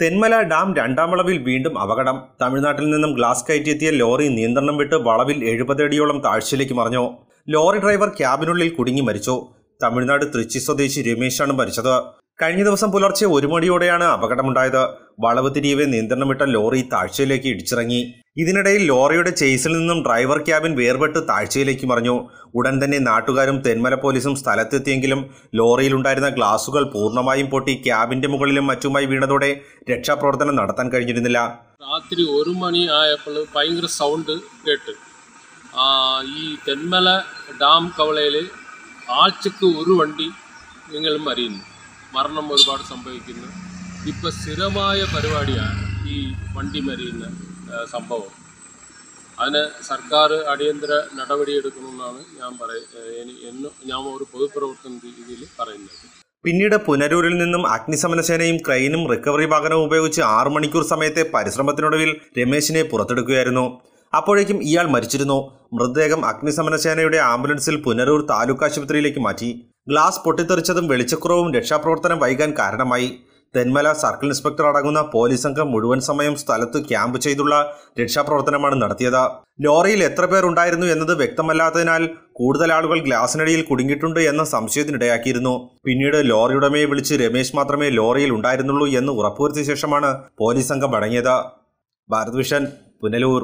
Thenmala dam രണ്ടാം വളവിൽ വീണ്ടും അപകടം. തമിഴ്നാട്ടിൽ നിന്നും ഗ്ലാസ് കയറ്റിയെത്തിയ ലോറി നിയന്ത്രണം വിട്ട് വളവിൽ എഴുപതടിയോളം താഴ്ചയിലേക്ക് മറിഞ്ഞു. ലോറി ഡ്രൈവർ ക്യാബിനുള്ളിൽ കുടുങ്ങി മരിച്ചു. തമിഴ്നാട് തൃച്ചി സ്വദേശി രമേശാണ് മരിച്ചത്. കഴിഞ്ഞ ദിവസം പുലർച്ചെ ഒരു മണിയോടെയാണ് അപകടമുണ്ടായത്. വളവ് തിരിയവേ നിയന്ത്രണം വിട്ട ലോറി താഴ്ചയിലേക്ക് ഇടിച്ചിറങ്ങി. ഇതിനിടയിൽ ലോറിയുടെ ചേസിൽ നിന്നും ഡ്രൈവർ ക്യാബിൻ വേർപെട്ട് താഴ്ചയിലേക്ക് മറിഞ്ഞു. ഉടൻ തന്നെ നാട്ടുകാരും തെന്മല പോലീസും സ്ഥലത്തെത്തിയെങ്കിലും ലോറിയിലുണ്ടായിരുന്ന ഗ്ലാസുകൾ പൂർണമായും പൊട്ടി ക്യാബിന്റെ മുകളിലും മറ്റുമായി വീണതോടെ രക്ഷാപ്രവർത്തനം നടത്താൻ കഴിഞ്ഞിരുന്നില്ല. രാത്രി ഒരു മണി ആയപ്പോൾ ഭയങ്കര സൗണ്ട് കേട്ട്. ഈ തെന്മല ഡാം കവളയിൽ ആഴ്ചക്ക് ഒരു വണ്ടി നിങ്ങളും അറിയുന്നു മരണം ഒരുപാട് സംഭവിക്കുന്നു. ഇപ്പം സ്ഥിരമായ പരിപാടിയാണ് ഈ വണ്ടി മരിയുന്ന ആ, സംഭവം. അതിന് സർക്കാർ അടിയന്തര നടപടിയെടുക്കണമെന്നാണ് ഞാൻ പറയുന്നത് ഞാൻ ഒരു പൊതുപ്രവർത്തന രീതിയിൽ പറയുന്നത്. പിന്നീട് പുനരൂരിൽ നിന്നും അഗ്നിശമന സേനയും ക്രെയിനും റിക്കവറി വാഹനവും ഉപയോഗിച്ച് ആറു മണിക്കൂർ സമയത്തെ പരിശ്രമത്തിനൊടുവിൽ രമേശിനെ പുറത്തെടുക്കുകയായിരുന്നു. അപ്പോഴേക്കും ഇയാൾ മരിച്ചിരുന്നു. മൃതദേഹം അഗ്നിശമന സേനയുടെ ആംബുലൻസിൽ പുനരൂർ താലൂക്ക് ആശുപത്രിയിലേക്ക് മാറ്റി. ഗ്ലാസ് പൊട്ടിത്തെറിച്ചതും വെളിച്ചക്കുറവും രക്ഷാപ്രവർത്തനം വൈകാൻ കാരണമായി. തെന്മല സർക്കിൾ ഇൻസ്പെക്ടർ അടങ്ങുന്ന പോലീസ് സംഘം മുഴുവൻ സമയം സ്ഥലത്ത് ക്യാമ്പ് ചെയ്തുള്ള രക്ഷാപ്രവർത്തനമാണ് നടത്തിയത്. ലോറിയിൽ എത്ര പേർ ഉണ്ടായിരുന്നു എന്നത് വ്യക്തമല്ലാത്തതിനാൽ കൂടുതൽ ആളുകൾ ഗ്ലാസിനടിയിൽ കുടുങ്ങിയിട്ടുണ്ട് എന്ന സംശയത്തിനിടയാക്കിയിരുന്നു. പിന്നീട് ലോറി ഉടമയെ വിളിച്ച് രമേശ് മാത്രമേ ലോറിയിൽ ഉണ്ടായിരുന്നുള്ളൂ എന്ന് ഉറപ്പുവരുത്തിയ ശേഷമാണ് പോലീസ് സംഘം അടങ്ങിയത്. ഭാരത് വിഷൻ പുനലൂർ.